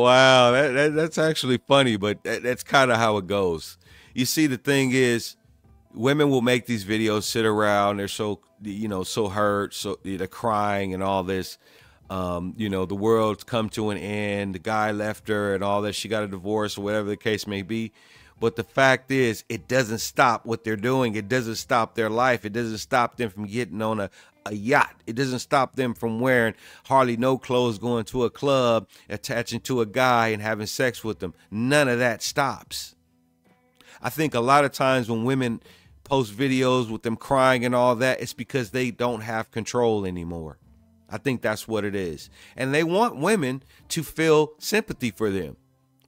Wow, that, that that's actually funny, but that, that's kind of how it goes. You see, the thing is, women will make these videos, sit around, they're so you know so hurt, so they're crying and all this. Um, you know, the world's come to an end. The guy left her and all that. She got a divorce or whatever the case may be. But the fact is, it doesn't stop what they're doing. It doesn't stop their life. It doesn't stop them from getting on a, a yacht. It doesn't stop them from wearing hardly no clothes, going to a club, attaching to a guy and having sex with them. None of that stops. I think a lot of times when women post videos with them crying and all that, it's because they don't have control anymore. I think that's what it is. And they want women to feel sympathy for them.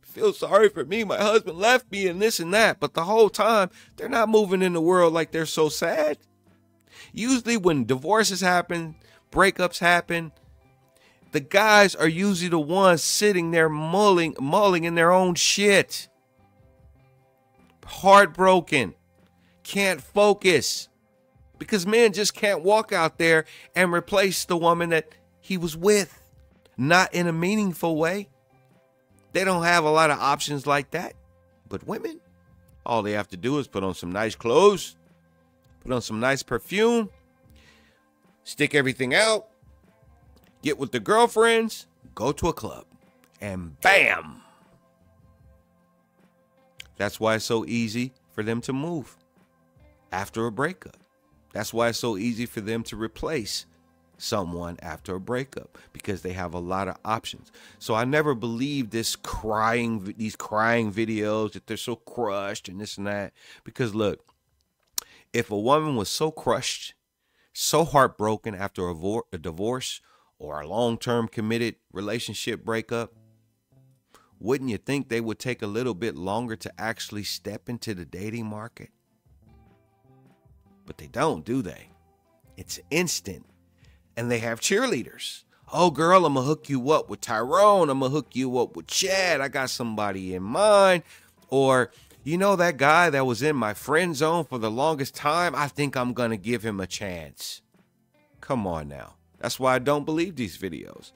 Feel sorry for me. My husband left me and this and that. But the whole time, they're not moving in the world like they're so sad. Usually, when divorces happen, breakups happen, the guys are usually the ones sitting there mulling, mulling in their own shit. Heartbroken, can't focus because men just can't walk out there and replace the woman that he was with, not in a meaningful way. They don't have a lot of options like that. But women, all they have to do is put on some nice clothes, put on some nice perfume, stick everything out, get with the girlfriends, go to a club, and bam! That's why it's so easy for them to move after a breakup. That's why it's so easy for them to replace someone after a breakup because they have a lot of options. So I never believed this crying these crying videos that they're so crushed and this and that because look, if a woman was so crushed, so heartbroken after a, a divorce or a long-term committed relationship breakup, wouldn't you think they would take a little bit longer to actually step into the dating market? But they don't, do they? It's instant. And they have cheerleaders. Oh, girl, I'm going to hook you up with Tyrone. I'm going to hook you up with Chad. I got somebody in mind. Or, you know, that guy that was in my friend zone for the longest time? I think I'm to give him a chance. Come on now. That's why I don't believe these videos.